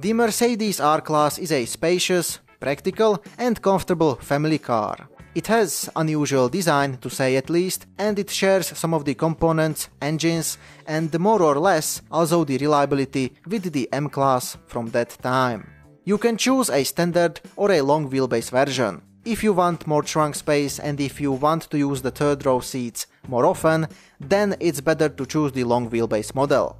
The Mercedes R-Class is a spacious, practical and comfortable family car. It has unusual design to say at least, and it shares some of the components, engines, and more or less also the reliability with the M-Class from that time. You can choose a standard or a long wheelbase version. If you want more trunk space and if you want to use the third row seats more often, then it's better to choose the long wheelbase model.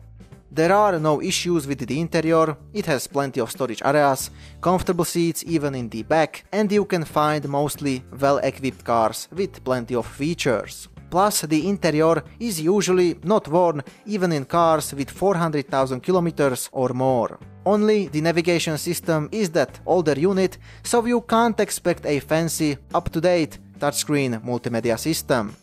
There are no issues with the interior, it has plenty of storage areas, comfortable seats even in the back, and you can find mostly well-equipped cars with plenty of features. Plus, the interior is usually not worn even in cars with 400,000 kilometers or more. Only the navigation system is that older unit, so you can't expect a fancy, up-to-date touchscreen multimedia system.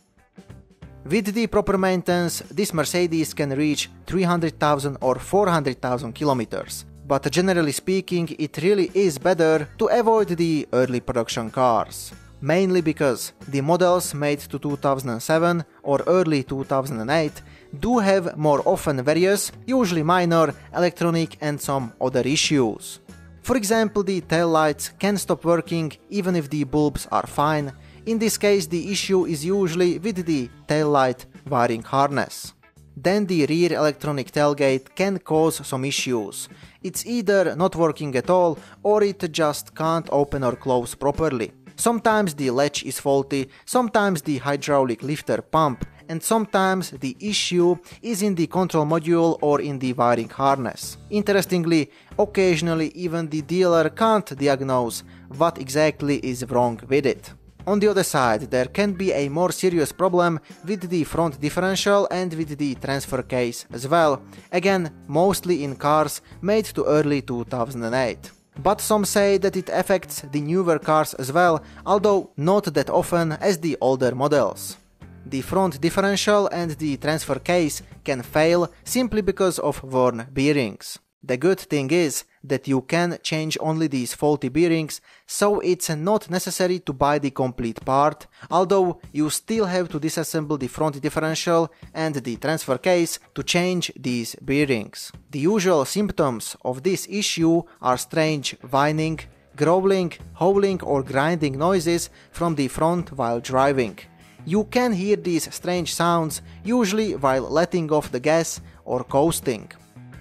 With the proper maintenance, this Mercedes can reach 300,000 or 400,000 kilometers. But generally speaking, it really is better to avoid the early production cars. Mainly because the models made to 2007 or early 2008 do have more often various, usually minor, electronic and some other issues. For example, the tail lights can stop working even if the bulbs are fine, in this case, the issue is usually with the taillight wiring harness. Then the rear electronic tailgate can cause some issues. It's either not working at all or it just can't open or close properly. Sometimes the latch is faulty, sometimes the hydraulic lifter pump, and sometimes the issue is in the control module or in the wiring harness. Interestingly, occasionally even the dealer can't diagnose what exactly is wrong with it. On the other side, there can be a more serious problem with the front differential and with the transfer case as well, again mostly in cars made to early 2008. But some say that it affects the newer cars as well, although not that often as the older models. The front differential and the transfer case can fail simply because of worn bearings. The good thing is that you can change only these faulty bearings, so it's not necessary to buy the complete part, although you still have to disassemble the front differential and the transfer case to change these bearings. The usual symptoms of this issue are strange whining, growling, howling or grinding noises from the front while driving. You can hear these strange sounds usually while letting off the gas or coasting.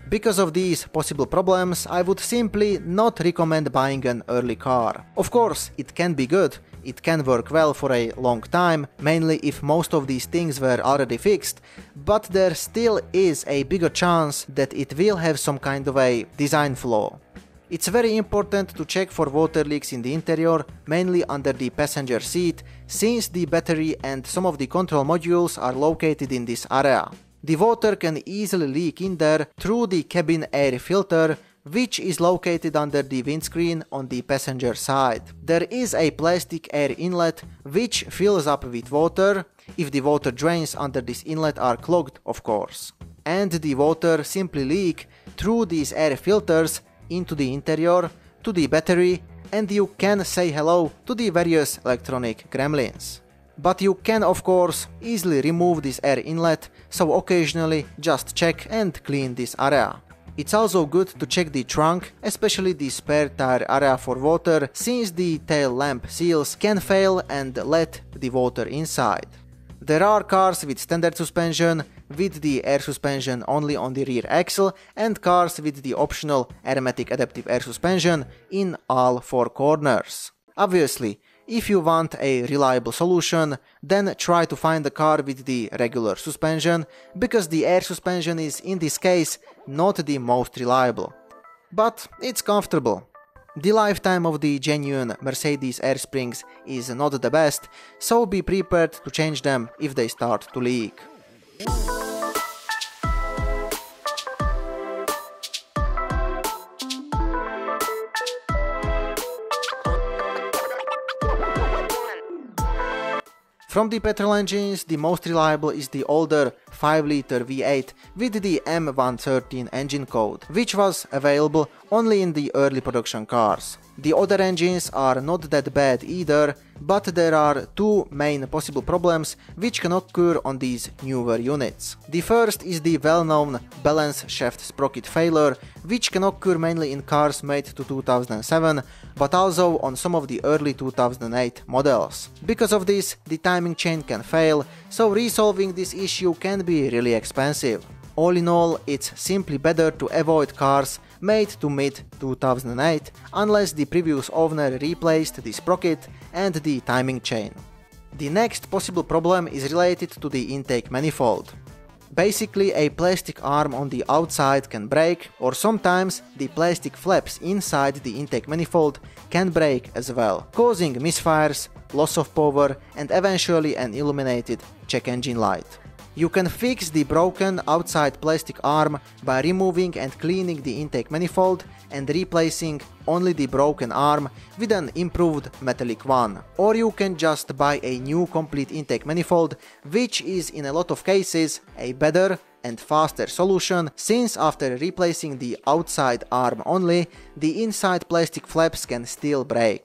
Because of these possible problems, I would simply not recommend buying an early car. Of course, it can be good, it can work well for a long time, mainly if most of these things were already fixed, but there still is a bigger chance that it will have some kind of a design flaw. It's very important to check for water leaks in the interior, mainly under the passenger seat, since the battery and some of the control modules are located in this area. The water can easily leak in there through the cabin air filter which is located under the windscreen on the passenger side. There is a plastic air inlet which fills up with water, if the water drains under this inlet are clogged of course. And the water simply leak through these air filters into the interior, to the battery, and you can say hello to the various electronic gremlins. But you can of course easily remove this air inlet, so occasionally just check and clean this area. It's also good to check the trunk, especially the spare tire area for water, since the tail lamp seals can fail and let the water inside. There are cars with standard suspension, with the air suspension only on the rear axle, and cars with the optional Airmatic adaptive air suspension in all four corners. Obviously, if you want a reliable solution, then try to find a car with the regular suspension, because the air suspension is in this case not the most reliable. But it's comfortable. The lifetime of the genuine Mercedes air springs is not the best, so be prepared to change them if they start to leak. From the petrol engines, the most reliable is the older 5-liter V8 with the M113 engine code, which was available only in the early production cars. The other engines are not that bad either, but there are two main possible problems which can occur on these newer units. The first is the well-known balance shaft sprocket failure, which can occur mainly in cars made to 2007, but also on some of the early 2008 models. Because of this, the timing chain can fail, so resolving this issue can be really expensive. All in all, it's simply better to avoid cars made to mid 2008 unless the previous owner replaced the sprocket and the timing chain. The next possible problem is related to the intake manifold. Basically, a plastic arm on the outside can break, or sometimes the plastic flaps inside the intake manifold can break as well, causing misfires, loss of power, and eventually an illuminated check engine light. You can fix the broken outside plastic arm by removing and cleaning the intake manifold and replacing only the broken arm with an improved metallic one. Or you can just buy a new complete intake manifold, which is in a lot of cases a better and faster solution since after replacing the outside arm only, the inside plastic flaps can still break.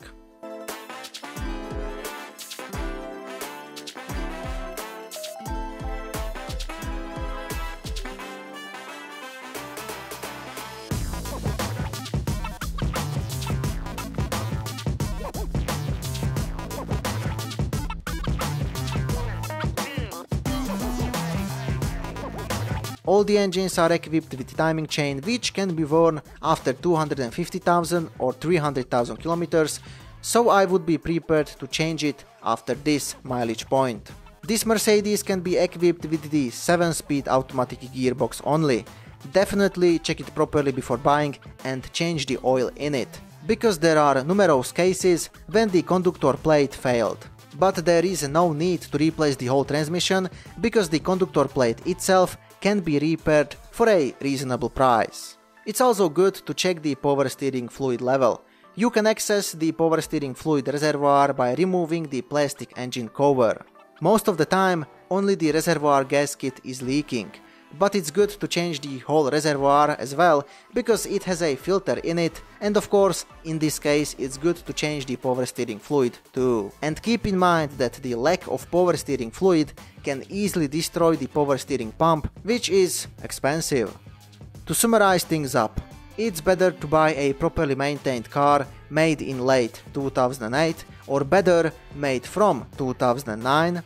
All the engines are equipped with timing chain which can be worn after 250,000 or 300,000 kilometers, so I would be prepared to change it after this mileage point. This Mercedes can be equipped with the 7-speed automatic gearbox only. Definitely check it properly before buying and change the oil in it, because there are numerous cases when the conductor plate failed but there is no need to replace the whole transmission because the conductor plate itself can be repaired for a reasonable price. It's also good to check the power steering fluid level. You can access the power steering fluid reservoir by removing the plastic engine cover. Most of the time, only the reservoir gasket is leaking, but it's good to change the whole reservoir as well because it has a filter in it and of course in this case it's good to change the power steering fluid too. And keep in mind that the lack of power steering fluid can easily destroy the power steering pump which is expensive. To summarize things up, it's better to buy a properly maintained car made in late 2008 or better made from 2009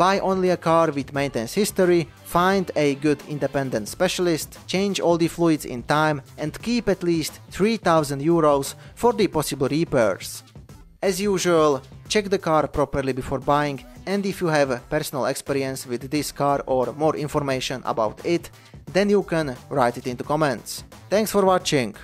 buy only a car with maintenance history, find a good independent specialist, change all the fluids in time and keep at least 3000 euros for the possible repairs. As usual, check the car properly before buying and if you have personal experience with this car or more information about it, then you can write it into comments. Thanks for watching!